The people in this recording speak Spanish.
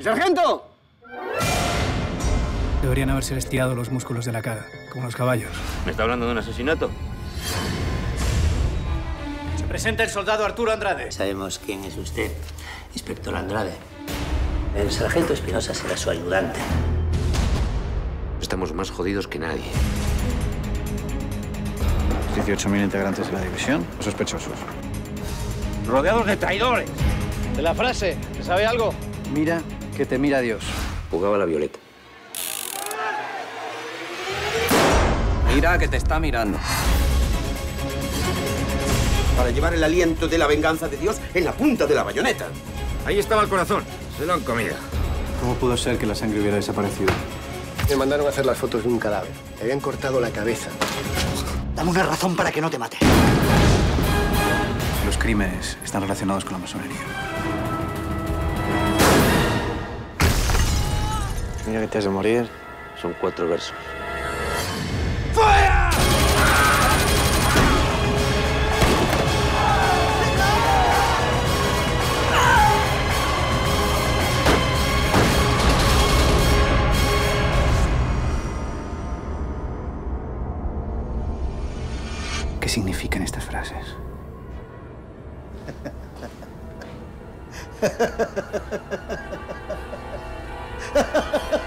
¡Mi sargento! Deberían haberse estirado los músculos de la cara, como los caballos. ¿Me está hablando de un asesinato? Se presenta el soldado Arturo Andrade. Sabemos quién es usted, inspector Andrade. El sargento Espinosa será su ayudante. Estamos más jodidos que nadie. 18.000 integrantes de la división o sospechosos. Rodeados de traidores. De la frase, ¿se sabe algo? Mira que te mira Dios. Jugaba la violeta. Mira que te está mirando. Para llevar el aliento de la venganza de Dios en la punta de la bayoneta. Ahí estaba el corazón. Se lo han comido. ¿Cómo pudo ser que la sangre hubiera desaparecido? Me mandaron a hacer las fotos de un cadáver. Le habían cortado la cabeza. Dame una razón para que no te mate. Los crímenes están relacionados con la masonería. Mira que te has de morir. Son cuatro versos. ¿Qué significan estas frases?